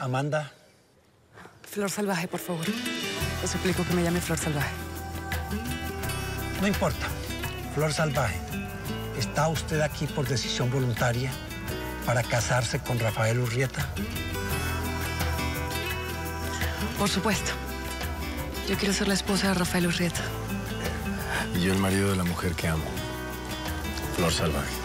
Amanda. Flor Salvaje, por favor. Le suplico que me llame Flor Salvaje. No importa. Flor Salvaje, ¿está usted aquí por decisión voluntaria para casarse con Rafael Urrieta? Por supuesto. Yo quiero ser la esposa de Rafael Urrieta. Y yo el marido de la mujer que amo. Flor Salvaje.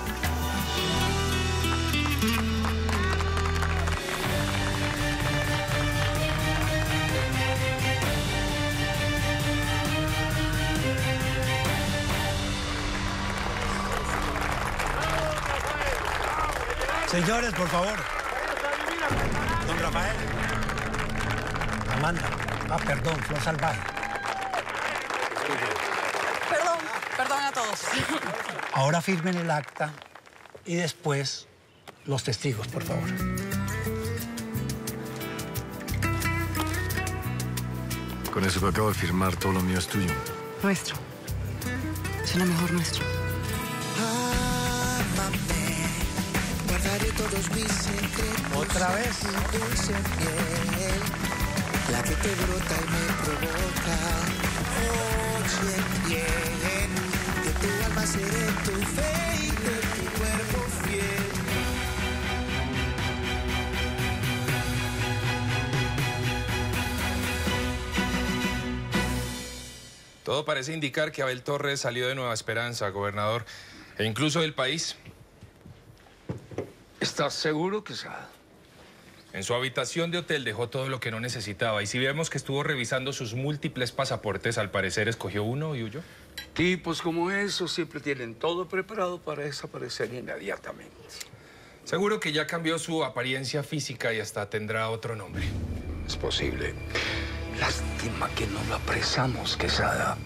Señores, por favor. Don Rafael. Amanda. Ah, perdón, Flor Salvaje. Perdón, perdón a todos. Ahora firmen el acta y después los testigos, por favor. Con eso que acabo de firmar, todo lo mío es tuyo. Nuestro. Suena mejor nuestro. Guardaré todos mis secretos. ¿Otra vez? Dulce piel, la que te brota y me provoca. Oye bien, de tu alma seré tu fe y de tu cuerpo fiel. Todo parece indicar que Abel Torres salió de Nueva Esperanza, gobernador, e incluso del país. ¿Estás seguro, Quesada? En su habitación de hotel dejó todo lo que no necesitaba y si vemos que estuvo revisando sus múltiples pasaportes, al parecer escogió uno y huyó. Tipos como esos siempre tienen todo preparado para desaparecer inmediatamente. Seguro que ya cambió su apariencia física y hasta tendrá otro nombre. Es posible. Lástima que no lo apresamos, Quesada.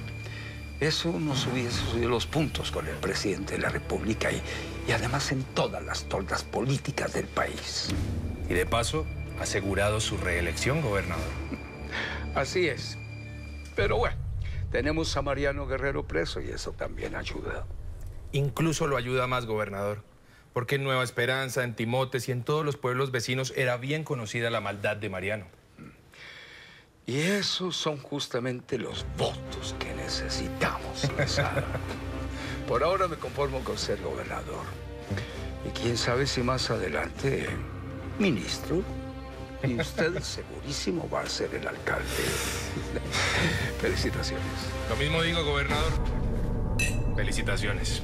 Eso nos hubiese subido los puntos con el presidente de la República y, y además en todas las toldas políticas del país. Y de paso, asegurado su reelección, gobernador. Así es. Pero bueno, tenemos a Mariano Guerrero preso y eso también ayuda. Incluso lo ayuda más, gobernador. Porque en Nueva Esperanza, en Timotes y en todos los pueblos vecinos era bien conocida la maldad de Mariano. Y esos son justamente los votos que necesitamos. Por ahora me conformo con ser gobernador. Y quién sabe si más adelante, ministro. Y usted segurísimo va a ser el alcalde. Felicitaciones. Lo mismo digo, gobernador. Felicitaciones.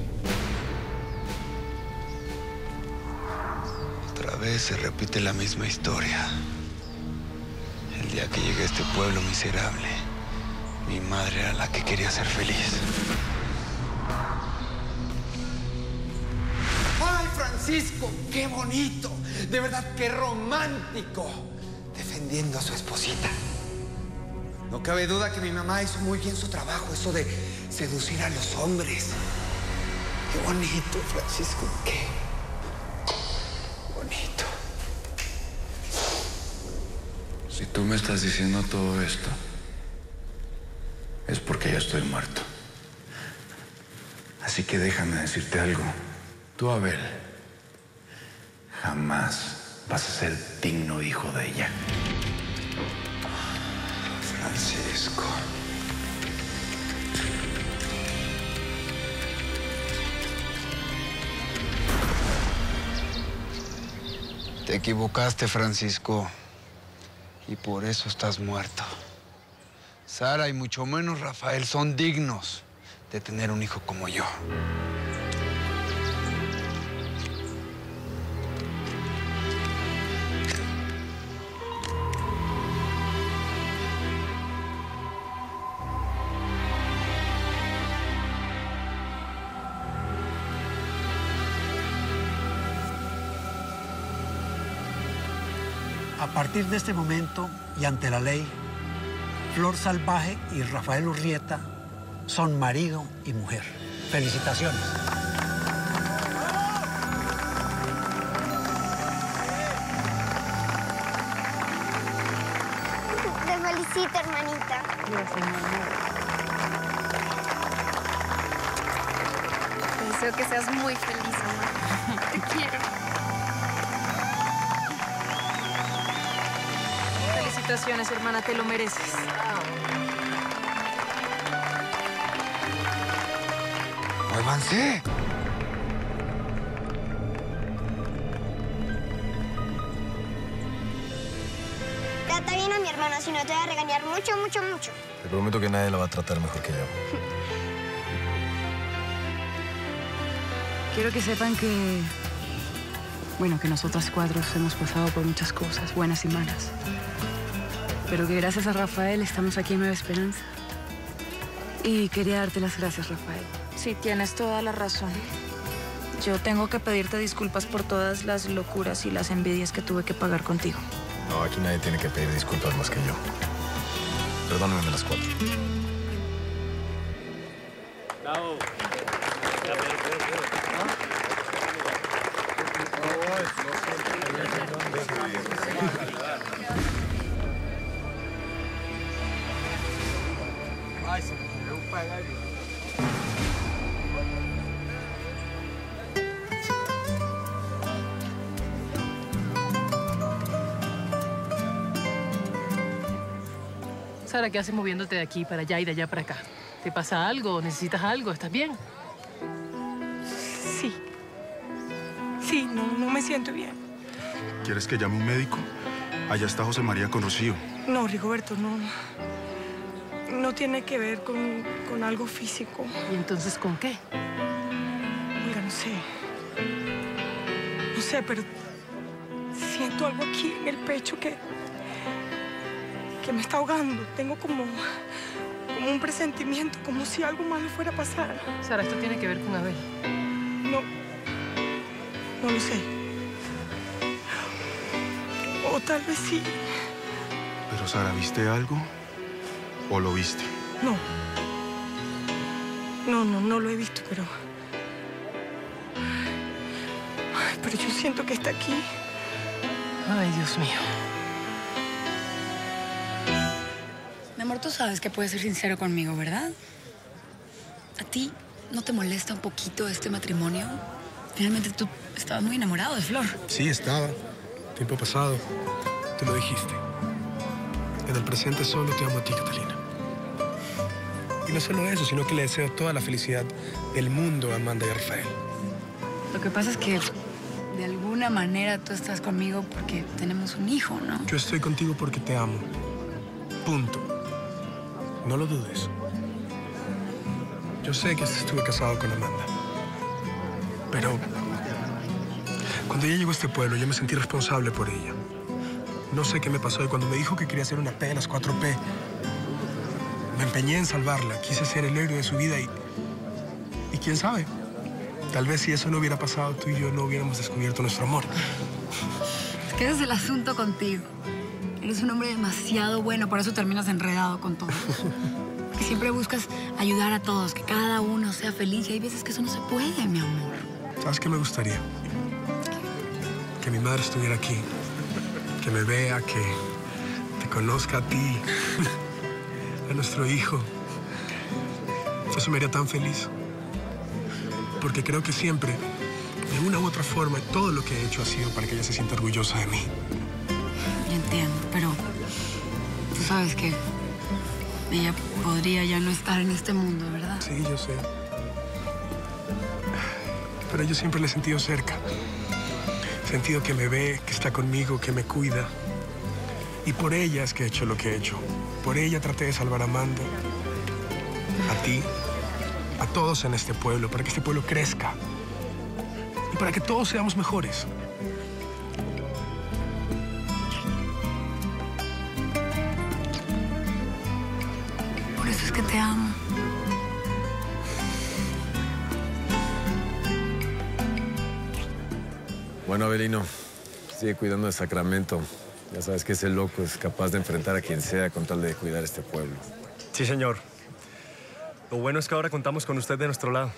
Otra vez se repite la misma historia. Día que llegué a este pueblo miserable, mi madre era la que quería ser feliz. ¡Ay, Francisco! ¡Qué bonito! De verdad, qué romántico. Defendiendo a su esposita. No cabe duda que mi mamá hizo muy bien su trabajo, eso de seducir a los hombres. Qué bonito, Francisco. Qué bonito. Si tú me estás diciendo todo esto, es porque ya estoy muerto. Así que déjame decirte algo. Tú, Abel, jamás vas a ser digno hijo de ella. Francisco. Te equivocaste, Francisco. Y por eso estás muerto. Sara y mucho menos Rafael son dignos de tener un hijo como yo. A partir de este momento y ante la ley, Flor Salvaje y Rafael Urrieta son marido y mujer. Felicitaciones. Te felicito, hermanita. Deseo que seas muy feliz, mamá. Te quiero. Felicitaciones, hermana, te lo mereces. ¡Avancé! Trata bien a mi hermano, si no te voy a regañar mucho, mucho, mucho. Te prometo que nadie la va a tratar mejor que yo. Quiero que sepan que... Bueno, que nosotras cuatro hemos pasado por muchas cosas, buenas y malas. Pero que gracias a Rafael estamos aquí en Nueva Esperanza. Y quería darte las gracias, Rafael. Sí, tienes toda la razón. Yo tengo que pedirte disculpas por todas las locuras y las envidias que tuve que pagar contigo. No, aquí nadie tiene que pedir disculpas más que yo. Perdóname las cuatro. Sara, ¿qué haces moviéndote de aquí para allá y de allá para acá? ¿Te pasa algo? ¿Necesitas algo? ¿Estás bien? Sí. Sí, no, no me siento bien. ¿Quieres que llame un médico? Allá está José María con Rocío. No, Rigoberto, no. No tiene que ver con, con algo físico. ¿Y entonces con qué? Oiga, no sé. No sé, pero siento algo aquí en el pecho que, que me está ahogando. Tengo como, como un presentimiento, como si algo malo fuera a pasar. Sara, esto tiene que ver con Abel. No, no lo sé. O tal vez sí. Pero Sara, ¿viste algo? ¿O lo viste? No. No, no, no lo he visto, pero... Ay, pero yo siento que está aquí. Ay, Dios mío. Amor, tú sabes que puedes ser sincero conmigo, ¿verdad? ¿A ti no te molesta un poquito este matrimonio? Finalmente tú estabas muy enamorado de Flor. Sí, estaba. Tiempo pasado. Tú lo dijiste. En el presente solo te amo a ti, Catalina. Y no solo eso, sino que le deseo toda la felicidad del mundo a Amanda y a Rafael. Lo que pasa es que de alguna manera tú estás conmigo porque tenemos un hijo, ¿no? Yo estoy contigo porque te amo. Punto. No lo dudes. Yo sé que estuve casado con Amanda. Pero cuando ella llegó a este pueblo, yo me sentí responsable por ella. No sé qué me pasó y cuando me dijo que quería hacer una P de las 4P, me empeñé en salvarla. Quise ser el héroe de su vida y... Y quién sabe, tal vez si eso no hubiera pasado, tú y yo no hubiéramos descubierto nuestro amor. Ese es el asunto contigo. Eres un hombre demasiado bueno, por eso terminas enredado con todo. Que siempre buscas ayudar a todos, que cada uno sea feliz y hay veces que eso no se puede, mi amor. ¿Sabes qué me gustaría? Que mi madre estuviera aquí. Que me vea, que te conozca a ti, a nuestro hijo. Eso me haría tan feliz. Porque creo que siempre, de una u otra forma, todo lo que he hecho ha sido para que ella se sienta orgullosa de mí. Entiendo, pero tú sabes que ella podría ya no estar en este mundo, ¿verdad? Sí, yo sé. Pero yo siempre le he sentido cerca. Sentido que me ve, que está conmigo, que me cuida. Y por ella es que he hecho lo que he hecho. Por ella traté de salvar a Amanda. A ti. A todos en este pueblo, para que este pueblo crezca. Y para que todos seamos mejores. Te amo. Bueno, Abelino, sigue cuidando de Sacramento. Ya sabes que ese loco es capaz de enfrentar a quien sea con tal de cuidar este pueblo. Sí, señor. Lo bueno es que ahora contamos con usted de nuestro lado.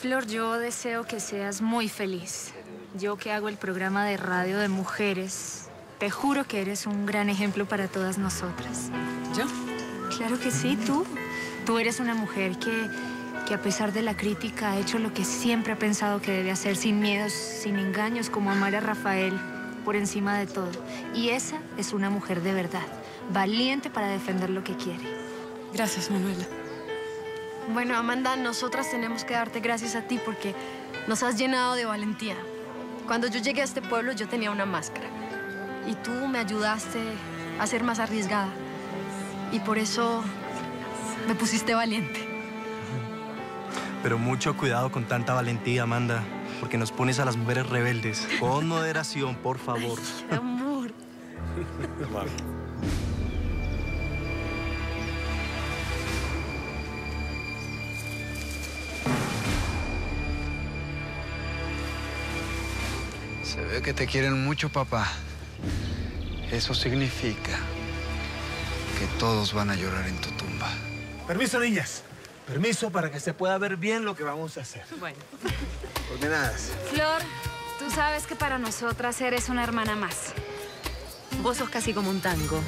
Flor, yo deseo que seas muy feliz. Yo que hago el programa de radio de mujeres, te juro que eres un gran ejemplo para todas nosotras. ¿Yo? Claro que sí, tú. Tú eres una mujer que, que a pesar de la crítica ha hecho lo que siempre ha pensado que debe hacer, sin miedos, sin engaños, como amar a Rafael por encima de todo. Y esa es una mujer de verdad, valiente para defender lo que quiere. Gracias, Manuela. Bueno, Amanda, nosotras tenemos que darte gracias a ti porque nos has llenado de valentía. Cuando yo llegué a este pueblo yo tenía una máscara y tú me ayudaste a ser más arriesgada y por eso me pusiste valiente. Pero mucho cuidado con tanta valentía, Amanda, porque nos pones a las mujeres rebeldes. Con moderación, por favor. Amor. Se ve que te quieren mucho, papá. Eso significa que todos van a llorar en tu tumba. Permiso, niñas. Permiso para que se pueda ver bien lo que vamos a hacer. Bueno. Ordenadas. Flor, tú sabes que para nosotras eres una hermana más. Vos sos casi como un tango.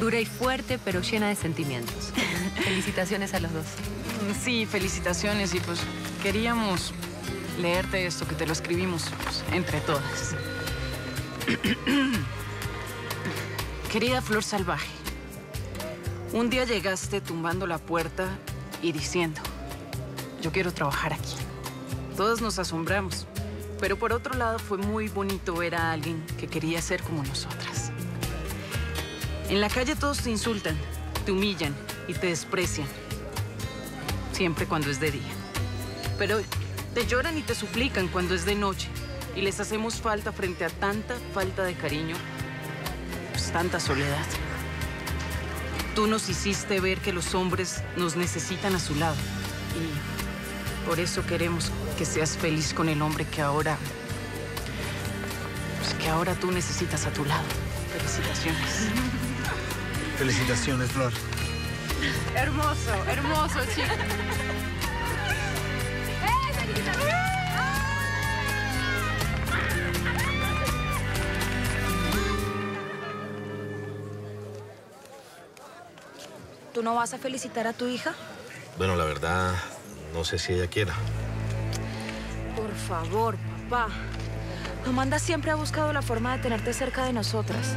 Dura y fuerte, pero llena de sentimientos. Felicitaciones a los dos. Sí, felicitaciones y pues queríamos leerte esto que te lo escribimos pues, entre todas. Querida Flor Salvaje, un día llegaste tumbando la puerta y diciendo, yo quiero trabajar aquí. Todos nos asombramos, pero por otro lado fue muy bonito ver a alguien que quería ser como nosotras. En la calle todos te insultan, te humillan y te desprecian, siempre cuando es de día. Pero te lloran y te suplican cuando es de noche y les hacemos falta frente a tanta falta de cariño, pues tanta soledad. Tú nos hiciste ver que los hombres nos necesitan a su lado y por eso queremos que seas feliz con el hombre que ahora, pues que ahora tú necesitas a tu lado. Felicitaciones. Felicitaciones, Flor. Hermoso, hermoso, chico. ¿Tú no vas a felicitar a tu hija? Bueno, la verdad, no sé si ella quiera. Por favor, papá. Amanda siempre ha buscado la forma de tenerte cerca de nosotras.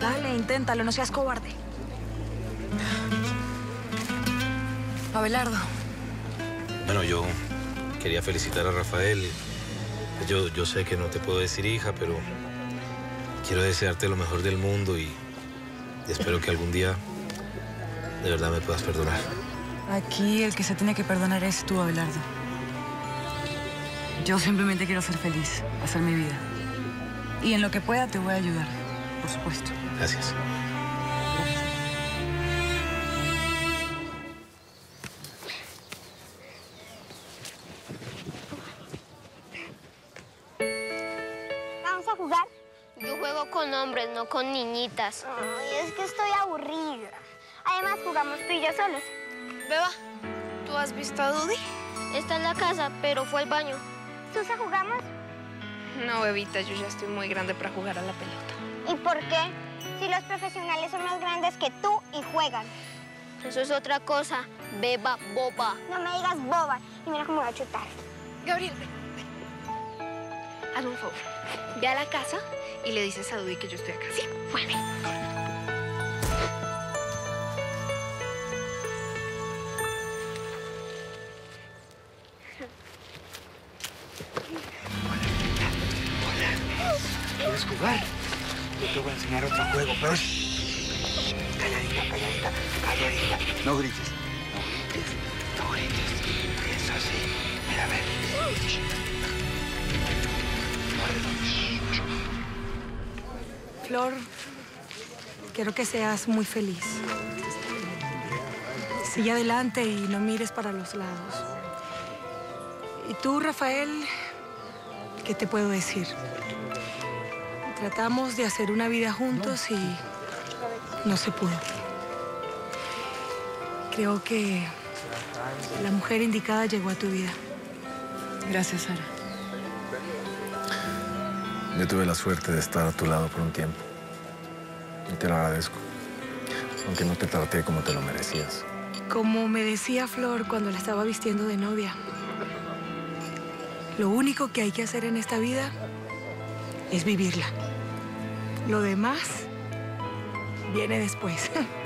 Dale, inténtalo, no seas cobarde. Abelardo. Bueno, yo quería felicitar a Rafael. Yo, yo sé que no te puedo decir hija, pero quiero desearte lo mejor del mundo y, y espero que algún día de verdad me puedas perdonar. Aquí el que se tiene que perdonar es tú, Abelardo. Yo simplemente quiero ser feliz, hacer mi vida. Y en lo que pueda te voy a ayudar, por supuesto. Gracias. ¿Vamos a jugar? Yo juego con hombres, no con niñitas. Ay, es que estoy aburrida. Jugamos tú y yo solos. Beba, ¿tú has visto a Dudy? Está en la casa, pero fue al baño. ¿Susa jugamos? No, bebita, yo ya estoy muy grande para jugar a la pelota. ¿Y por qué? Si los profesionales son más grandes que tú y juegan. Eso es otra cosa, beba boba. No me digas boba y mira cómo voy a chutar. Gabriel, ven, ven. Hazme un favor. Ve a la casa y le dices a Dudy que yo estoy acá. Sí, vuelve. Flor, quiero que seas muy feliz. Sigue adelante y no mires para los lados. Y tú, Rafael, ¿qué te puedo decir? Tratamos de hacer una vida juntos y no se pudo. Creo que la mujer indicada llegó a tu vida. Gracias, Sara. Yo tuve la suerte de estar a tu lado por un tiempo. Y te lo agradezco. Aunque no te traté como te lo merecías. Como me decía Flor cuando la estaba vistiendo de novia, lo único que hay que hacer en esta vida es vivirla. Lo demás viene después.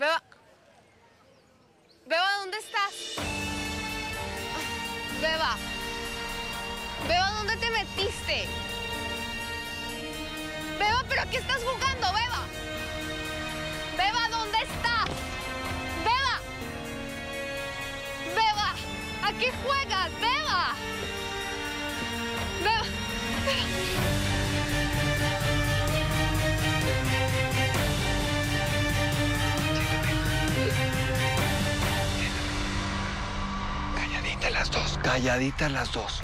Beba. Beba, ¿dónde estás? Beba. Beba, ¿dónde te metiste? Beba, ¿pero qué estás jugando, Beba? Beba, ¿dónde estás? Beba. Beba, ¿a qué juegas? Beba. Beba. Calladitas calladitas las dos.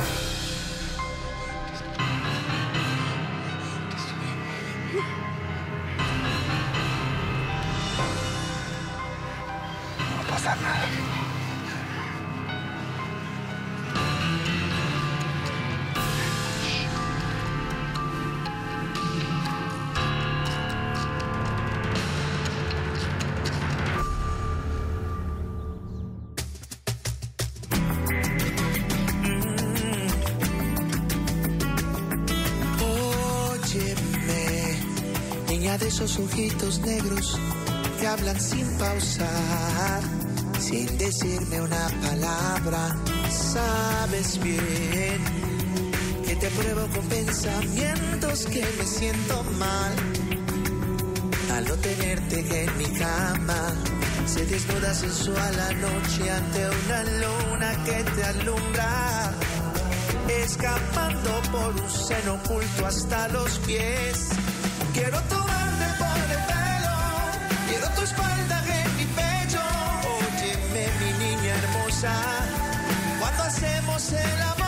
De esos ojitos negros que hablan sin pausar, sin decirme una palabra. Sabes bien que te pruebo con pensamientos que me siento mal. Al no tenerte en mi cama, se desnuda sensual la noche ante una luna que te alumbra escapando por un seno oculto hasta los pies. Quiero tomarte por el pelo, quiero tu espalda en mi pecho. Óyeme, mi niña hermosa, cuando hacemos el amor.